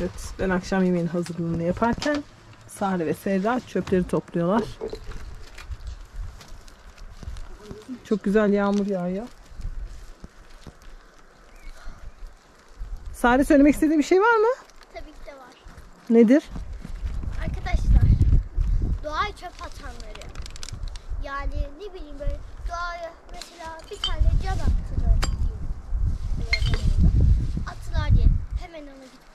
Evet, ben akşam yemeğin hazırlığını yaparken Sare ve Serra çöpleri topluyorlar. Çok güzel yağmur yağıyor. Sare söylemek istediği bir şey var mı? Tabii ki de var. Nedir? Arkadaşlar doğaya çöp atanları yani ne bileyim böyle doğaya mesela bir tane cam attılar. Böyle attılar diye hemen onu gidip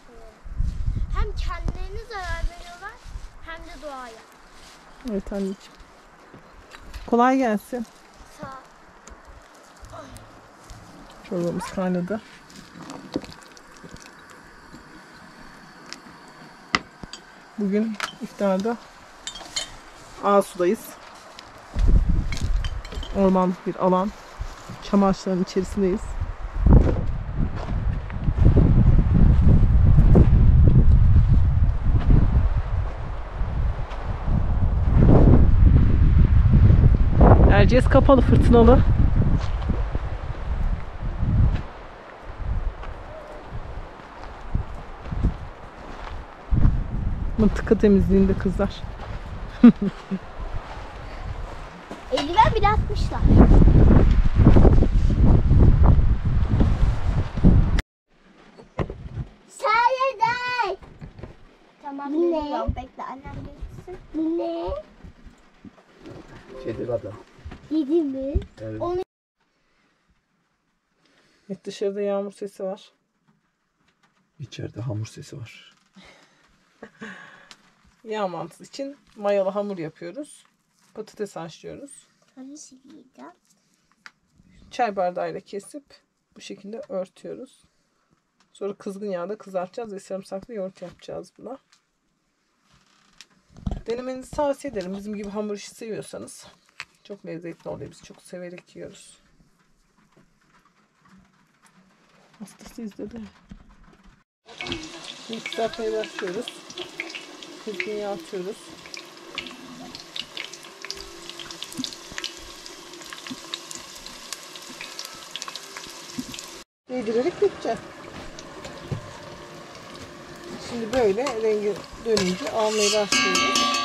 doğaya. Evet anneciğim. Kolay gelsin. Sağ Çorbamız kaynadı. Bugün iftarda Asu'dayız. Ormanlık bir alan. Çam ağaçlarının içerisindeyiz. Erciyes kapalı fırtınalı. Mıntıka temizliğinde kızlar. Eldiven bile atmışlar. Sayede. Tamam. Ne? Bekle annem geçsin. Ne? Kedi kadar. Yedi mi? Evet. Onu Evet, dışarıda yağmur sesi var. İçeride hamur sesi var. Yağ mantısı için mayalı hamur yapıyoruz. Patates haşlıyoruz. Çay bardağıyla kesip bu şekilde örtüyoruz. Sonra kızgın yağda kızartacağız ve sarımsaklı yoğurt yapacağız buna. Denemenizi tavsiye ederim. Bizim gibi hamur işi seviyorsanız. Çok lezzetli oluyor. Biz çok severek yiyoruz. Hastasıyız dedi. Şimdi kızartmaya başlıyoruz. Kızgın yağ atıyoruz. Yedirerek bitecek. Şimdi böyle rengi dönünce almaya başlıyoruz.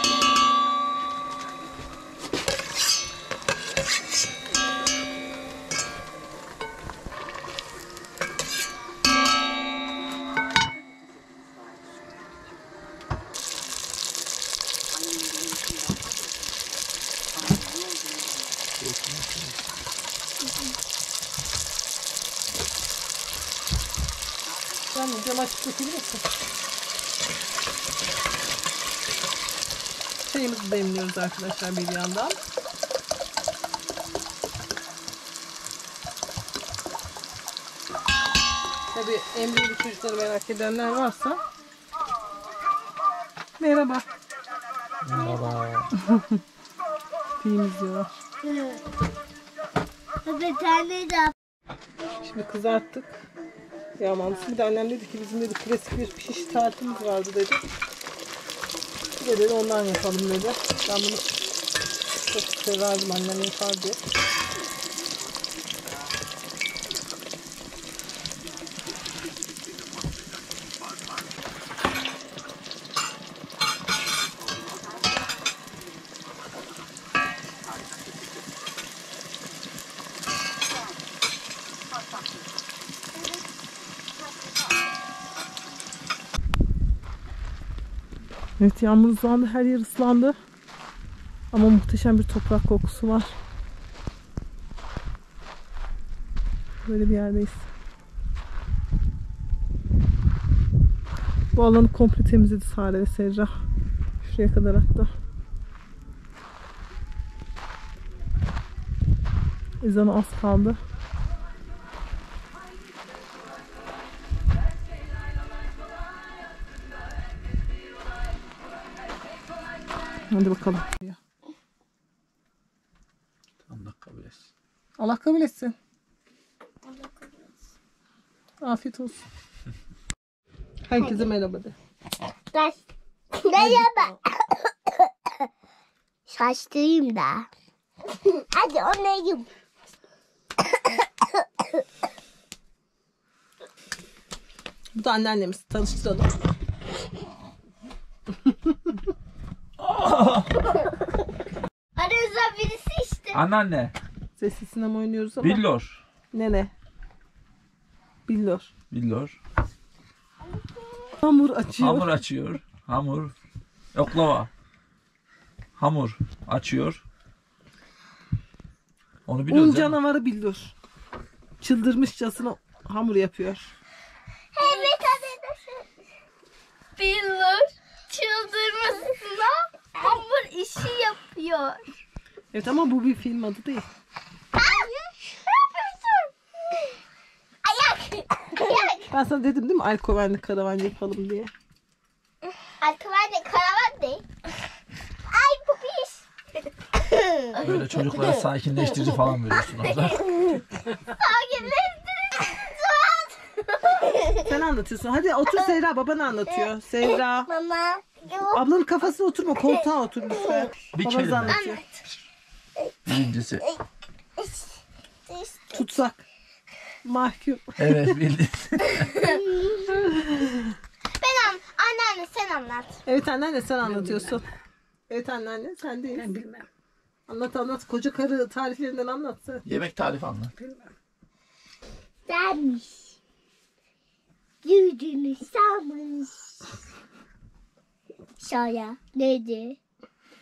Sen cam açıp dökülmesin. Çayımızı demliyoruz arkadaşlar bir yandan. Tabi emrili çocukları merak edenler varsa Merhaba. Merhaba. Film izliyorlar. Bir tane daha. Şimdi kızarttık. Ya mantısı bir de annem dedi ki bizim dedi klasik bir pişiş tarifimiz vardı dedi. Bir de dedi ondan yapalım dedi. Ben bunu çok severdim annem yapar Evet yağmur uzandı. Her yer ıslandı. Ama muhteşem bir toprak kokusu var. Böyle bir yerdeyiz. Bu alanı komple temizledi Sare ve Serra. Şuraya kadar hatta. Ezana az kaldı. Hadi bakalım. Allah kabul etsin. Allah kabul etsin. Afiyet olsun. Herkese merhaba de. Ben. Merhaba. Şaştırayım da. Hadi onayım. Bu da anneannemiz. Tanıştıralım. Aranızda birisi işte. Anneanne. Sesli sinema oynuyoruz ama. Billor. Nene. Billor. Billor. Hamur açıyor. Hamur açıyor. Hamur. Oklava. Hamur açıyor. Onu biliyoruz. Un canavarı Billor. Çıldırmışçasına hamur yapıyor. Evet hadi. Billor çıldırmasına hamur işi yapıyor. Evet ama bu bir film adı değil. Ben sana dedim değil mi alkovenli karavan yapalım diye. Arkalarda karavan değil. Ay bu pis. Böyle çocuklara sakinleştirici falan veriyorsun orada. Sen anlatıyorsun. Hadi otur Seyra baban anlatıyor. Seyra. Mama. Ablanın kafasına oturma koltuğa otur lütfen. Bir Babanız kelime. anlatıyor. Birincisi. Tutsak. Mahkum. Evet bildin. Ben an anneanne sen anlat. Evet anneanne sen anlatıyorsun. Evet anneanne sen değil. Ben bilmem. Anlat anlat. Koca karı tariflerinden anlat sen. Yemek tarifi anlat. Dermiş. Yüzünü sarmış. Sonra neydi?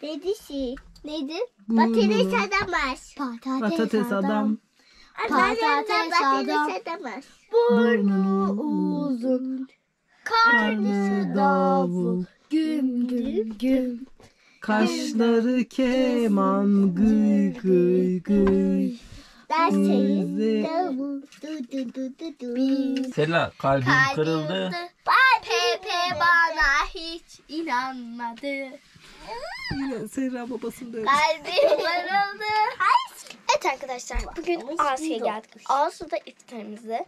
Neydi şey? Neydi? Patates adamaz. Patates adam. Patates adamaz. Burnu uzun. Karnı davul. Güm güm güm. Kaşları keman gıy gıy gıy. Derseniz Bize- davul. Du du du du du. Sela kalbim kırıldı. Pepe bana hiç inanmadı. Yine Seyra babasını dövdü. Kalbim kırıldı. Evet arkadaşlar bugün Asya'ya geldik. Asya'da iftarımızı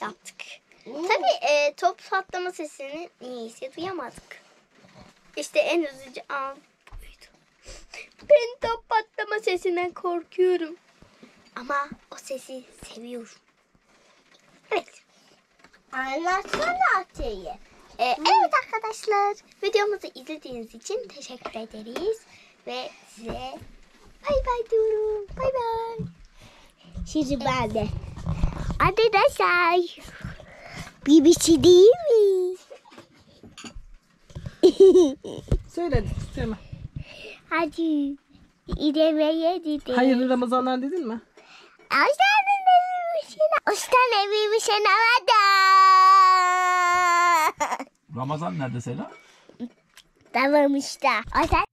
yaptık. Tabii e, top patlama sesini niyeyse duyamadık. İşte en üzücü an buydu. Ben top patlama sesinden korkuyorum. Ama o sesi seviyorum. Evet. Anlatsana Asya'yı. E, evet arkadaşlar videomuzu izlediğiniz için teşekkür ederiz. Ve size bay bay diyorum. Bay bay. Şimdi ben de. Arkadaşlar. BBC değil mi? Söyle Sema. Hadi. İdemeye dedim. Hayırlı Ramazanlar dedin mi? Aslanın evimizin. Aslan evimizin havada. Ramazan nerede Sela? Tamam işte. Aslan.